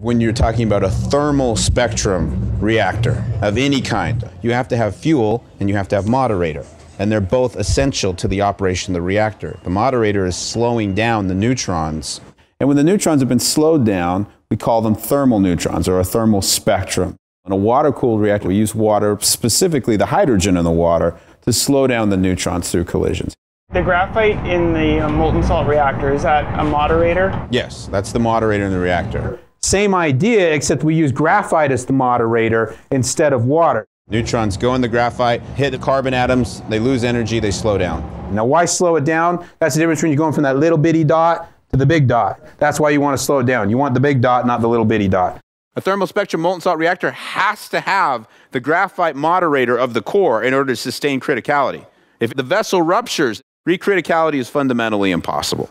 When you're talking about a thermal spectrum reactor of any kind, you have to have fuel and you have to have moderator. And they're both essential to the operation of the reactor. The moderator is slowing down the neutrons. And when the neutrons have been slowed down, we call them thermal neutrons or a thermal spectrum. In a water cooled reactor, we use water, specifically the hydrogen in the water, to slow down the neutrons through collisions. The graphite in the molten salt reactor, is that a moderator? Yes, that's the moderator in the reactor. Same idea, except we use graphite as the moderator instead of water. Neutrons go in the graphite, hit the carbon atoms, they lose energy, they slow down. Now, why slow it down? That's the difference when you're going from that little bitty dot to the big dot. That's why you want to slow it down. You want the big dot, not the little bitty dot. A thermal spectrum molten salt reactor has to have the graphite moderator of the core in order to sustain criticality. If the vessel ruptures, recriticality is fundamentally impossible.